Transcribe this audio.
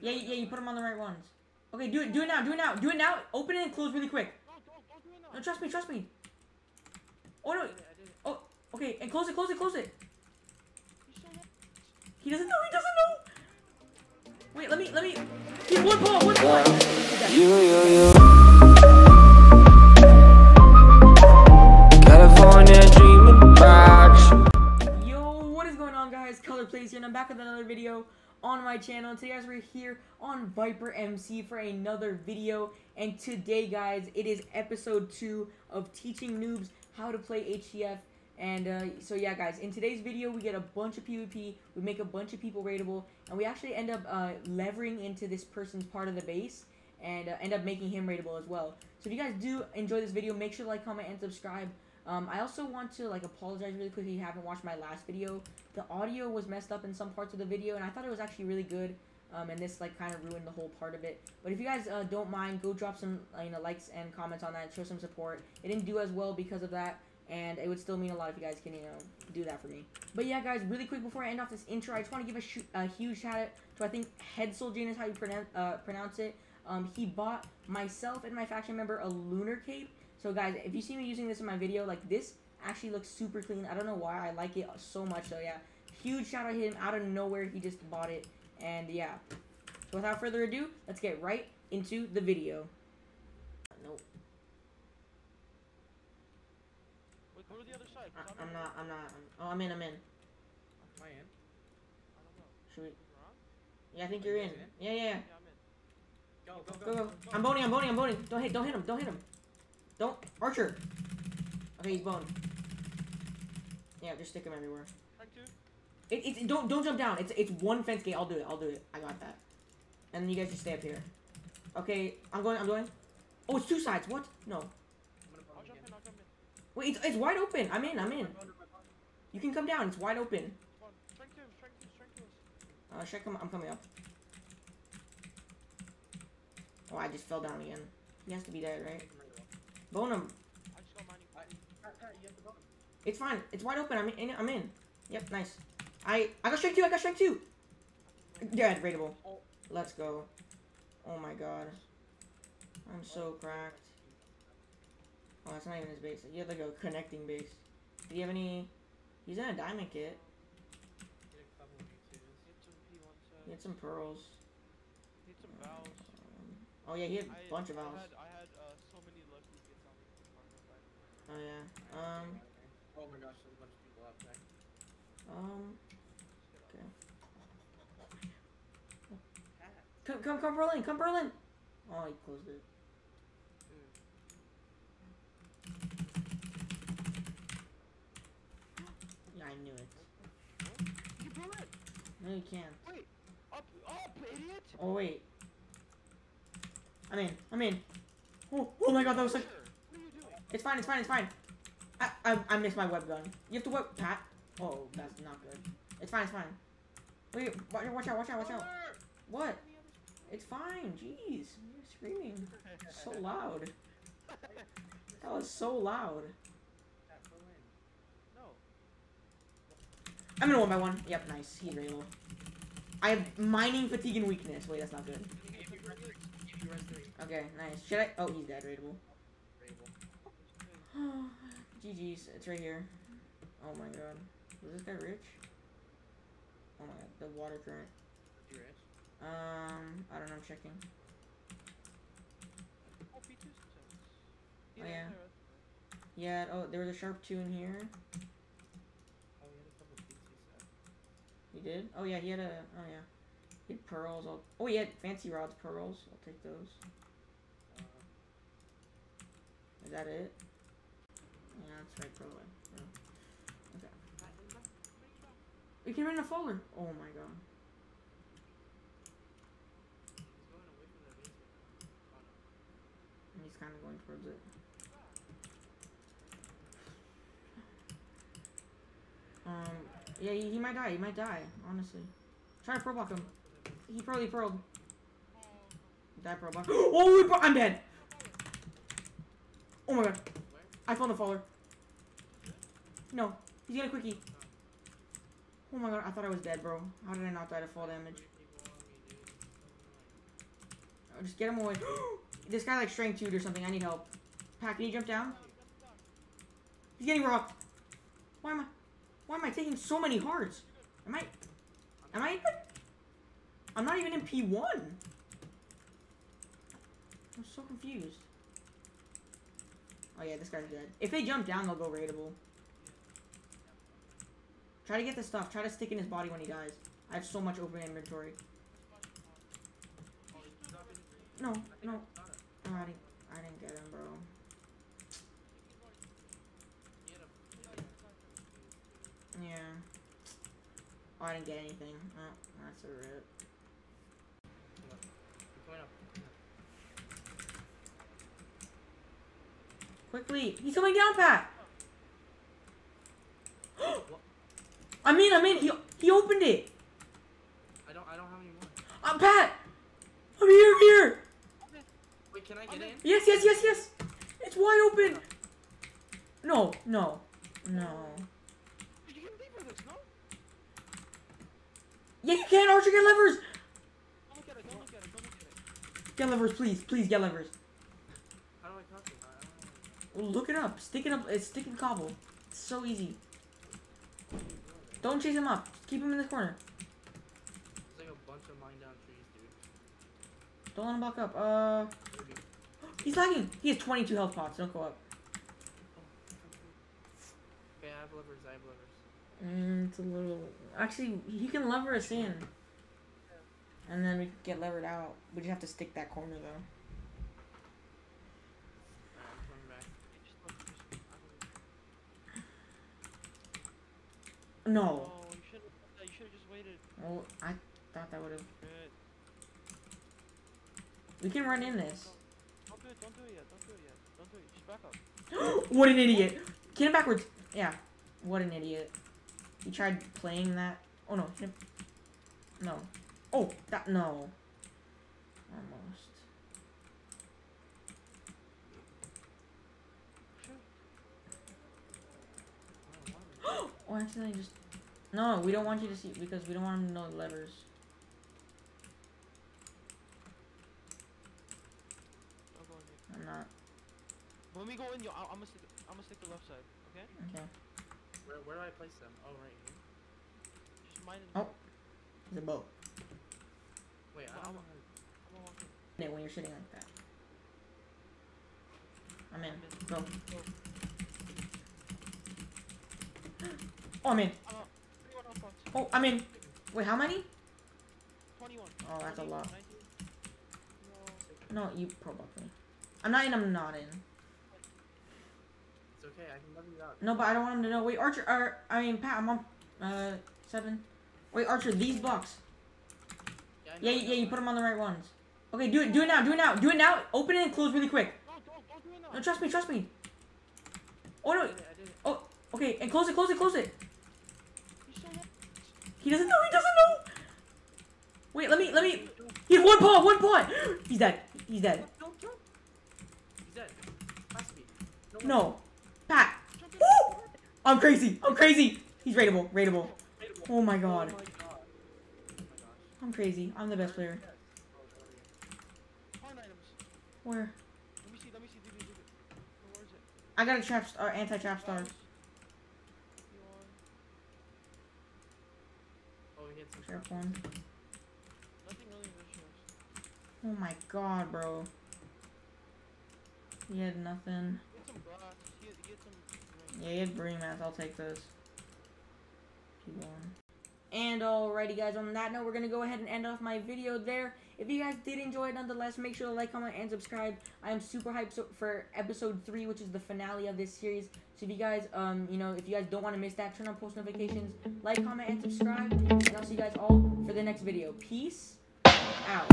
Yeah, yeah, you put them on the right ones. Okay, do it, do it now, do it now, do it now. Open it and close really quick. No, don't, don't do it now. No, trust me, trust me. Oh no, I did it, I did it. oh, okay, and close it, close it, close it. He's so low. He doesn't know, he doesn't know. Wait, let me, let me. Get one ball, one ball. You, you, you. California dreaming about you. Yo, what is going on guys? Color Playz here and I'm back with another video on my channel. Today guys we're here on Viper MC for another video and today guys it is episode 2 of teaching noobs how to play HCF and uh, so yeah guys in today's video we get a bunch of PvP, we make a bunch of people raidable and we actually end up uh, levering into this person's part of the base and uh, end up making him raidable as well. So if you guys do enjoy this video make sure to like, comment, and subscribe. Um, I also want to like apologize really quick if you haven't watched my last video. The audio was messed up in some parts of the video, and I thought it was actually really good. Um, and this like kind of ruined the whole part of it. But if you guys uh, don't mind, go drop some uh, you know likes and comments on that, show some support. It didn't do as well because of that, and it would still mean a lot if you guys can you know do that for me. But yeah, guys, really quick before I end off this intro, I just want to give a, a huge shout out to I think Head is how you pronounce uh, pronounce it. Um, he bought myself and my faction member a lunar cape. So guys, if you see me using this in my video, like this actually looks super clean. I don't know why I like it so much. So yeah, huge shout out to him out of nowhere. He just bought it, and yeah. So without further ado, let's get right into the video. Nope, Wait, go to the other side. 'cause I- I'm not. I'm not. I'm, oh, I'm in. I'm in. Am I in? I don't know. Should we? You're? Yeah, I think oh, Are you're you in. Yeah, yeah. yeah. Yeah, I'm in. Go, go, Go, go, go. I'm boning. I'm boning. I'm boning. Don't hit. Don't hit him. Don't hit him. Don't. Archer. Okay, he's boned. Yeah, just stick him everywhere. Two. It, don't don't jump down. It's it's one fence gate. I'll do it. I'll do it. I got that. And you guys just stay up here. Okay, I'm going. I'm going. Oh, it's two sides. What? No. I'm gonna I'll jump in, I'll jump in. Wait, it's, it's wide open. I'm in. I'm in. Under my bump. You can come down. It's wide open. Strength two, strength two, strength two. Uh, check him. I'm coming up. Oh, I just fell down again. He has to be dead, right? Bone him. I just got mining. I- Pat, Pat, you have to bump. It's fine. It's wide open. I'm in. I'm in. Yep, nice. I I got strike two. I got strike two. Dead. Raidable. Oh. Let's go. Oh my god. I'm so cracked. Oh, that's not even his base. You have like a connecting base. Do you have any? He's in a diamond kit. Get a couple of V2s. Need some P1 He had some pearls. Valves. Um, oh yeah, he had a bunch of I valves. had, I had uh, so many lucky hits on me from Farmer Fight. Oh yeah. Um. Oh my gosh, there's a bunch of people out there. Um. Let's get up. Okay. Come come come Berlin. Come Berlin. Oh, he closed it. Yeah, I knew it. You blew it! No, you can't. Wait! Up! Up, idiot! Oh wait. I'm in. I'm in. Oh, oh my god, that was like. It's fine. It's fine. It's fine. I I, I missed my web gun. You have to web Pat. Oh, that's not good. It's fine. It's fine. Wait, watch, watch out. Watch out. Watch out. What? It's fine. Jeez, you're screaming so loud. That was so loud. Pat, go in. No. I'm gonna one by one. Yep, nice. He's real. I have mining fatigue and weakness. Wait, that's not good. Give you res three. Give you res three. Okay, nice. Should I? Oh, he's dead. Raidable. GG's. It's right here. Oh my god. Was this guy rich? Oh my god. The water current. You rich? Um, I don't know. I'm checking. Oh, P2. Oh, yeah. Yeah. Oh, there was a sharp two in here. Oh, we had a couple of V2 set. He did. Oh yeah. He had a. Oh yeah. He had pearls. I'll, oh, he had fancy rods. Pearls. I'll take those. Uh, Is that it? Yeah, that's right. Probably. Yeah. Okay. We can run a folder. Oh my god. Oh. And he's kind of going towards it. Um, yeah, he, he might die. He might die. Honestly, try to pro block him. He probably pearled. Die pro block. Oh, I'm dead. Oh my god, I found the faller. No, he's got a quickie. Oh my god, I thought I was dead, bro. How did I not die to fall damage? On? just get him away. this guy like strength two or something. I need help. Pat, can you jump down? He's getting rocked. Why am I? Why am I taking so many hearts? Am I? Am I? Even, I'm not even in P one. I'm so confused. Oh yeah, this guy's dead. If they jump down, they'll go raidable. Try to get the stuff. Try to stick in his body when he dies. I have so much open inventory. No, no. Oh, I didn't, I didn't get him, bro. Yeah. Oh, I didn't get anything. Oh, that's a rip. Quickly! He's coming down, Pat! I'm in, I mean! He, he opened it! I don't. I don't have any more. I'm Pat! I'm here, I'm here! Wait, can I get in? Yes, yes, yes, yes! It's wide open! No, no, no. You can leave this, no? Yeah, you can, Archer, get levers! Don't look at it, don't look at it, don't look at it. Get levers, please, please get levers. How do I cross it? I I don't know. Look it up. Stick it up. It's stick and cobble. It's so easy. Don't chase him up. Keep him in the corner. There's like a bunch of mine down trees, dude. Don't let him block up. Uh, he's lagging. He has 22 health pots. Don't go up. Okay, I have levers. I have levers. Mm, it's a little. Actually, he can lever us in, and then we can get levered out. We just have to stick that corner though. Alright, I'm coming back. Hey, just look, just- I don't- No. Oh, you should have. Uh, you should have just waited. Well, I thought that would have. We can run in this. Don't do it. Don't do it yet. Don't do it yet. Don't do it. Just back up. what an idiot! Get him backwards. Yeah. What an idiot. He tried playing that. Oh no. hit him. No. Oh, that no. Almost. Sure. Oh, Oh, I accidentally just. No, we don't want you to see because we don't want him to know the levers. Don't go. I'm not. When we go in, yo, I- I'm gonna stick. I'm gonna stick the left side. Okay. Okay. Where, where do I place them? Oh, right here. Just mind it. Oh. There's a boat. Wait, I don't. I'm, know how to... I'm gonna walk in. When you're sitting like that. I'm in. I'm in. Go. Go. Oh, I'm in. I'm out. 21 health pots. Oh, I'm in. Wait, how many? 21. Oh, that's a lot. No. No, you probably. I'm not in. I'm not in. It's okay, I can level you out. No, but I don't want him to know. Wait, Archer. Or I mean, Pat. I'm on. Uh, seven. Wait, Archer. These blocks. Yeah, Yeah, yeah. You put them on the right ones. Okay, do it. Do it now. Do it now. Do it now. Open it and close really quick. No, don't, don't do it now. No, trust me. Trust me. Oh no. did it, I did it. Oh, okay. And close it. Close it. Close it. He's so low. He doesn't know. He doesn't know. Wait. Let me. Let me. He had one paw. One paw. He's dead. He's dead. Don't! He's dead. Has to be. way. No. Pat. Woo! I'm crazy. I'm crazy. He's raidable. Raidable. Raidable. Oh my Oh god. Oh. I'm crazy. I'm the best player. Yes. It's over here. Pawn items. Where? Let me see. Let me see. Do it. Do it. No, where is it? I got a trap star. Anti-trap star. Flowers. You want- Oh, some Sheriff one. Nothing really in. Oh my god, bro. He had nothing. Get some glass. Get, get some. Yeah, he had green math. I'll take this. Keep going. And alrighty guys, on that note, we're going to go ahead and end off my video there. If you guys did enjoy it nonetheless, make sure to like, comment, and subscribe. I am super hyped so for episode 3, which is the finale of this series. So if you guys, um, you know, if you guys don't want to miss that, turn on post notifications, like, comment, and subscribe. And I'll see you guys all for the next video. Peace out.